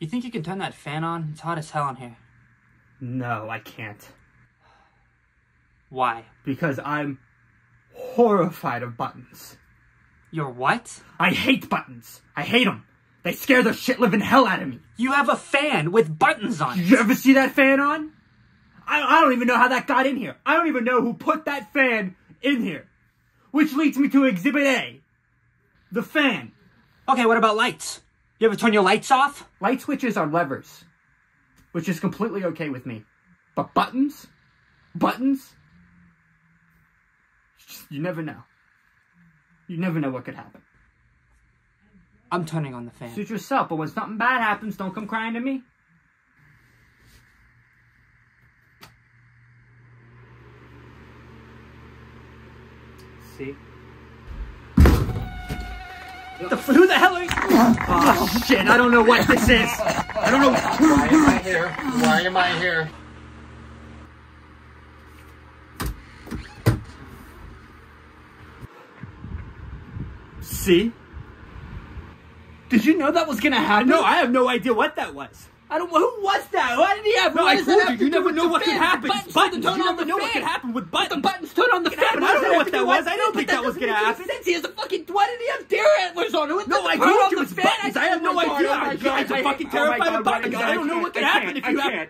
You think you can turn that fan on? It's hot as hell in here. No, I can't. Why? Because I'm horrified of buttons. You're what? I hate buttons. I hate them. They scare the shit living hell out of me. You have a fan with buttons on it. you ever see that fan on? I, I don't even know how that got in here. I don't even know who put that fan in here. Which leads me to Exhibit A. The fan. Okay, what about lights? You ever turn your lights off? Light switches are levers. Which is completely okay with me. But buttons? Buttons? You never know. You never know what could happen. I'm turning on the fan. Suit yourself, but when something bad happens, don't come crying to me. See? The, who the hell are you? Oh shit, I don't know what this is. I don't know. Why am I here? Why am I here? See? Did you know that was gonna happen? No, I have no idea what that was. I don't. Who was that? Why did he have? No, what I does told that you, you never know what fan? could happen. Buttons, Buttons, buttons, you you never never know know what what could could happen with buttons. Buttons turn on the fan. I don't know what that was. I don't think that was gonna happen. He has a fucking. Why did he have deer antlers on? Who No, I told you it's buttons. I have no idea. I'm God, so I hate- fucking oh terrified of buttons. oh God, I don't know what could happen if you have.